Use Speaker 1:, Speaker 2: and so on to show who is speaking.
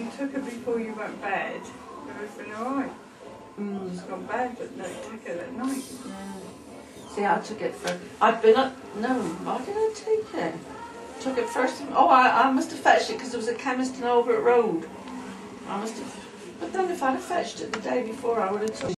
Speaker 1: You took it before you went bed. Everything alright?
Speaker 2: Mm.
Speaker 1: It's gone bed, but no, took it at night.
Speaker 2: Yeah. See, I took it for. I've been up. No, why did I take it? Took it first. Oh, I, I must have fetched it because there was a chemist in Albert Road. I must have. But then if I'd have fetched it the day before, I would have took.